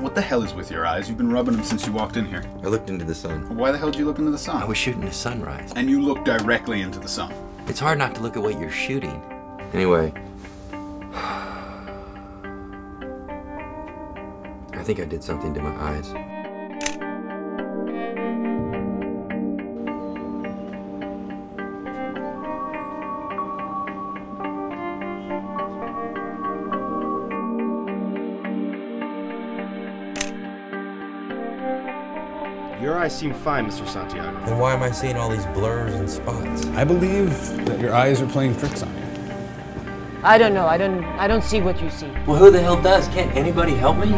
What the hell is with your eyes? You've been rubbing them since you walked in here. I looked into the sun. Why the hell did you look into the sun? I was shooting the sunrise. And you looked directly into the sun. It's hard not to look at what you're shooting. Anyway. I think I did something to my eyes. Your eyes seem fine, Mr. Santiago. Then why am I seeing all these blurs and spots? I believe that your eyes are playing tricks on you. I don't know. I don't. I don't see what you see. Well, who the hell does? Can't anybody help me?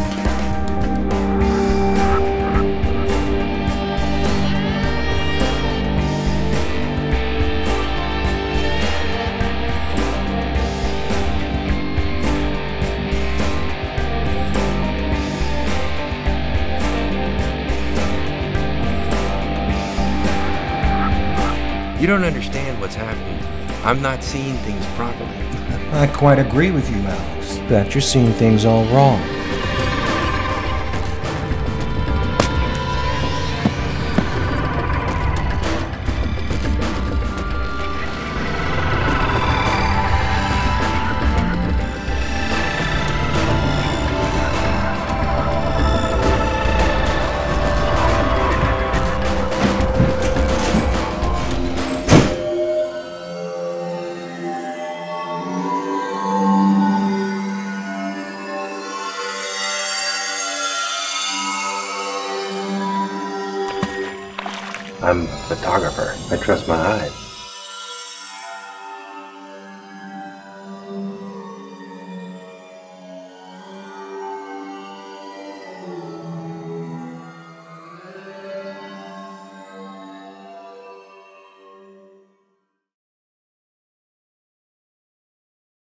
You don't understand what's happening. I'm not seeing things properly. I quite agree with you, Alex, that you're seeing things all wrong. I'm a photographer. I trust my eyes.